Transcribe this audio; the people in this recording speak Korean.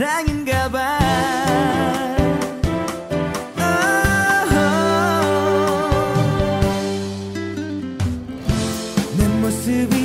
사랑인가 봐 oh, oh. 내 모습이